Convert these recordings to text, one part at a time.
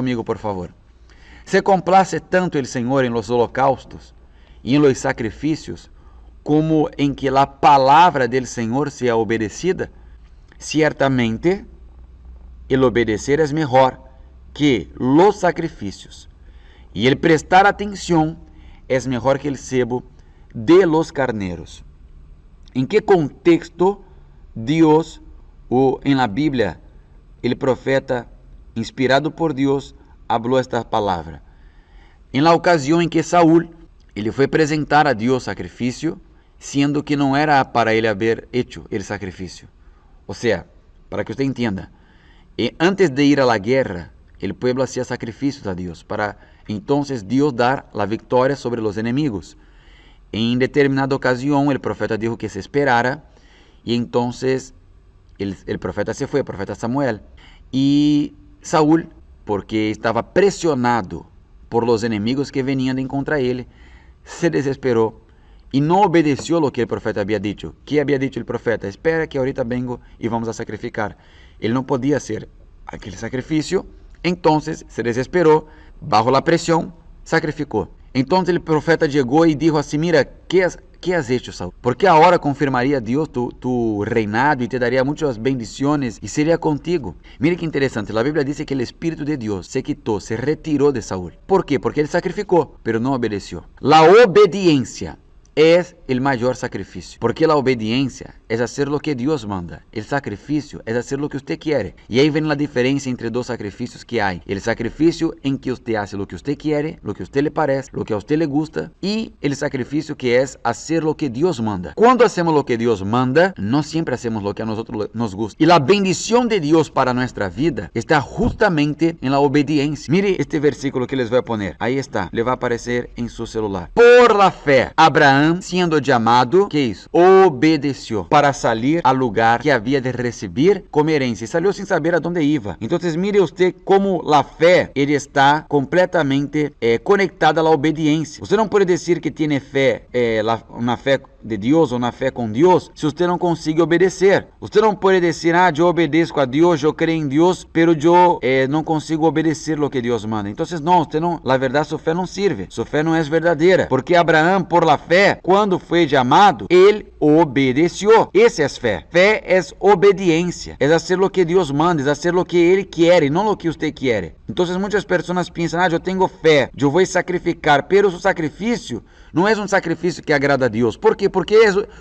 comigo, por favor. Se complace tanto el Señor en los holocaustos y en los sacrificios como en que la palabra del Señor sea obedecida, ciertamente el obedecer es mejor que los sacrificios y el prestar atención es mejor que el cebo de los carneros. ¿En qué contexto Dios o en la Biblia el profeta inspirado por Dios habló esta palabra? En la ocasión en que Saúl ele foi apresentar a Deus sacrifício, sendo que não era para ele haver hecho el sacrifício. Ou seja, para que você entenda, antes de ir a la guerra, el pueblo hacía sacrificios a Deus para entonces Deus dar la victoria sobre los enemigos. En determinada ocasión el profeta dijo que se esperara y entonces el, el profeta se fue, el profeta Samuel. Y Saúl, porque estaba presionado por los enemigos que venían en contra él, se desesperou e não obedeceu o que o profeta havia dito. que havia dito o profeta? Espera que ahorita vengo e vamos a sacrificar. Ele não podia hacer aquele sacrifício, então se desesperou, bajo la pressão, sacrificou. Então o profeta chegou e disse assim: Mira, que has, que has hecho, Saúl? Porque agora confirmaria Deus tu, tu reinado e te daria muitas bendições e seria contigo. Mire que interessante, a Bíblia diz que o Espírito de Deus se quitou, se retirou de Saúl. ¿Por quê? Porque ele sacrificou, mas não obedeceu. A obediência es el mayor sacrificio, porque la obediencia es hacer lo que Dios manda, el sacrificio es hacer lo que usted quiere. Y ahí viene la diferencia entre dos sacrificios que hay. El sacrificio en que usted hace lo que usted quiere, lo que a usted le parece, lo que a usted le gusta, y el sacrificio que es hacer lo que Dios manda. Cuando hacemos lo que Dios manda, no siempre hacemos lo que a nosotros nos gusta. Y la bendición de Dios para nuestra vida está justamente en la obediencia. Mire este versículo que les voy a poner. Ahí está, le va a aparecer en su celular. Por la fe, Abraham sendo chamado, que? Obedeceu para sair ao lugar que havia de receber como herança. E saiu sem saber aonde ia. Então, mire você como a fé ele está completamente eh, conectada à obediência. Você não pode dizer que tem fé, eh, uma fé de Deus ou na fé com Deus se você não consegue obedecer. Você não pode dizer, ah, eu obedeço a Deus, eu creio em Deus, pero eu eh, não consigo obedecer o que Deus manda. Então, não, você não, na verdade, sua fé não serve. Sua fé não é verdadeira. Porque Abraão, por la fé, quando foi chamado, ele obedeceu. Essa é fé. Fé é obediência. É fazer o que Deus manda, é fazer o que Ele quer não o que você quer. Então, muitas pessoas pensam, ah, eu tenho fé, eu vou sacrificar, pero o sacrifício não é um sacrifício que agrada a Deus. Por quê? Porque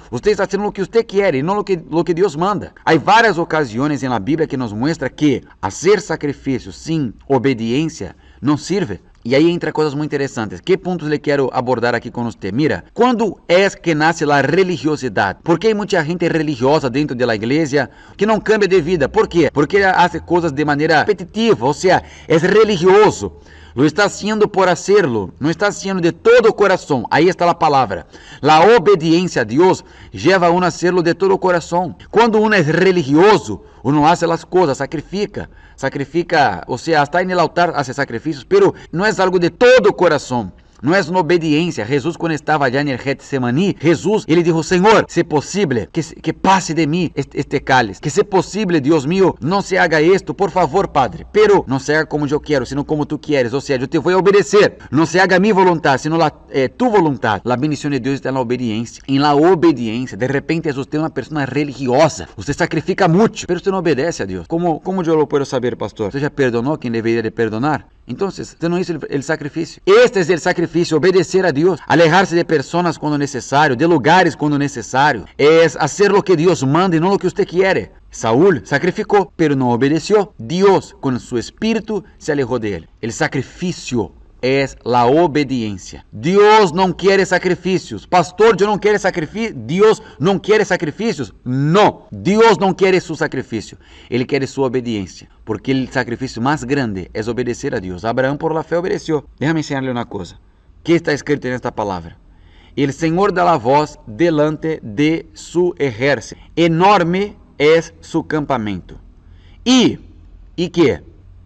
você está fazendo o que você quer e não o que, o que Deus manda. Há várias ocasiões na Bíblia que nos mostra que fazer sacrifício sem obediência não serve. E aí entra coisas muito interessantes. Que pontos le quero abordar aqui com você? Mira, quando é que nasce a religiosidade? Porque há muita gente religiosa dentro da igreja que não cambia de vida. Por quê? Porque faz coisas de maneira repetitiva, ou seja, é religioso. Lo está haciendo por hacerlo, no está haciendo de todo corazón. Ahí está la palabra. La obediencia a Dios lleva a uno a hacerlo de todo corazón. Cuando uno es religioso, uno hace las cosas, sacrifica, sacrifica, o sea, está en el altar, hace sacrificios, pero no es algo de todo corazón. Não é uma obediência. Jesus, quando estava allá em Getsemani, Jesus, ele disse: Senhor, se possível, que, que passe de mim este, este cálice. Que se possível, Deus mío, não se haga isto, por favor, Padre. Pero não se haga como eu quero, sino como tu quieres. Ou seja, eu te vou obedecer. Não se haga minha vontade, sino la, eh, tu vontade. A bendição de Deus está na obediência. Em la obediência, de repente, você é uma pessoa religiosa. Você sacrifica muito, pero você não obedece a Deus. Como, como eu posso saber, pastor? Você já perdonou quem deveria de perdonar? Então, você não hizo o sacrifício. Este é o sacrifício, obedecer a Deus, alejar-se de pessoas quando necessário, de lugares quando necessário. É fazer o que Deus manda e não o que você quer. Saúl sacrificou, pero não obedeceu. Deus, com seu espírito, se alejou dele. O sacrifício es la obediencia. Dios no quiere sacrificios. Pastor, yo no quiero sacrificios. Dios no quiere sacrificios. No, Dios no quiere su sacrificio. Él quiere su obediencia. Porque el sacrificio más grande es obedecer a Dios. Abraham por la fe obedeció. Déjame enseñarle una cosa. ¿Qué está escrito en esta palabra? El Señor da voz delante de su ejército. Enorme es su campamento. ¿Y? ¿Y qué?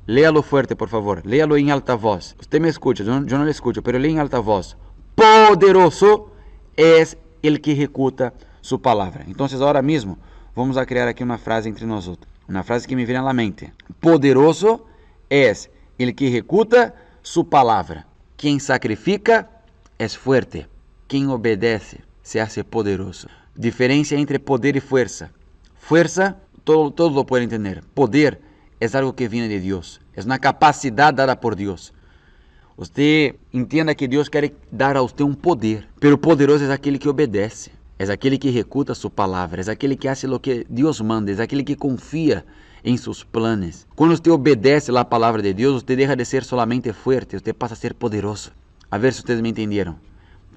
Léalo fuerte, por favor. Léalo em alta voz. Você me escuta, eu não, não le escucho, pero leia em alta voz. Poderoso é el que ejecuta sua palavra. Então, agora mesmo, vamos a aqui uma frase entre nós outros. Uma frase que me vem à mente. Poderoso é el que ejecuta su palabra. Quien sacrifica es fuerte. Quien obedece se hace poderoso. Diferencia entre poder y fuerza. Fuerza, todo, todos lo pueden entender. Poder es algo que viene de Dios. Es una capacidad dada por Dios. Usted entenda que Deus quer dar a você um poder, pero poderoso é aquele que obedece, é aquele que executa sua palavra, é aquele que faz o que Deus manda, é aquele que confia em seus planos. Quando você obedece a palavra de Deus, você deixa de ser solamente forte, você passa a ser poderoso. A ver se vocês me entenderam.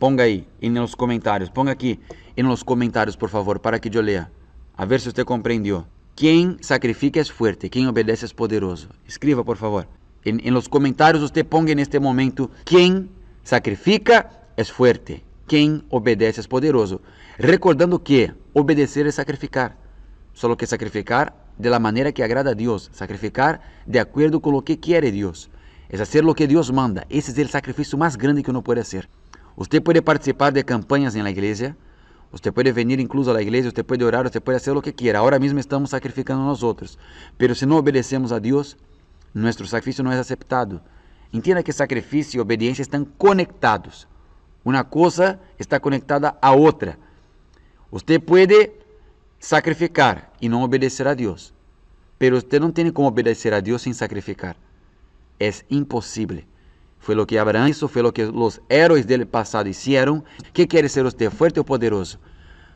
Ponga aí nos comentários, ponga aqui nos comentários, por favor, para que eu leia. A ver se você compreendeu. Quem sacrifica é forte, quem obedece é poderoso. Escreva, por favor. En, los comentarios usted ponga en este momento, quien sacrifica es fuerte, quien obedece es poderoso. Recordando que obedecer es sacrificar, solo que sacrificar de la manera que agrada a Dios, sacrificar de acuerdo con lo que quiere Dios. Es hacer lo que Dios manda. Ese es el sacrificio más grande que uno puede hacer. Usted puede participar de campañas en la iglesia, Usted puede venir incluso a la usted puede orar, usted puede hacer lo que quiera. Ahora mismo estamos sacrificando a nosotros. Pero si no obedecemos a Dios, nosso sacrifício não é aceptado. Entenda que sacrifício e obediência estão conectados. Uma coisa está conectada à outra. Você pode sacrificar e não obedecer a Deus, mas você não tem como obedecer a Deus sem sacrificar. É impossível. Foi o que Abraão hizo, foi o que os heróis dele passado fizeram. Que quer ser você, forte ou poderoso?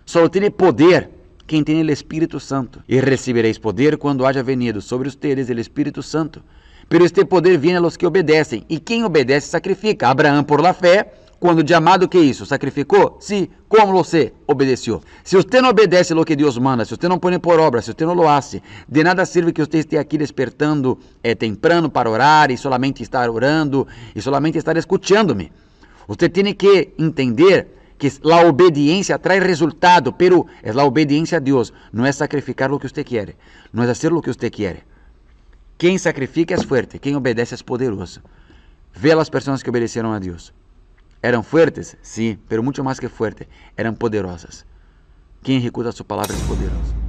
Só tem poder quem tem o Espírito Santo. E recebereis poder quando haja venido sobre ustedes o Espírito Santo. Pero este poder vem a los que obedecem, e quem obedece sacrifica. Abraão, por la fé, quando chamado, que isso? Sacrificou? Sí. Como você obedeceu? Se você não obedece o que Deus manda, se você não põe por obra, se você não lo de nada serve que você esteja aqui despertando é, temprano para orar e solamente estar orando e solamente estar escutando-me. Você tem que entender que a obediência traz resultado, pero é a obediência a Deus, não é sacrificar o que você quer, não é fazer o que você quer. Quem sacrifica é forte, quem obedece é poderoso. Vê as pessoas que obedeceram a Deus. Eram fortes? Sim, pero muito mais que forte, eram poderosas. Quem executa a sua palavra é poderoso.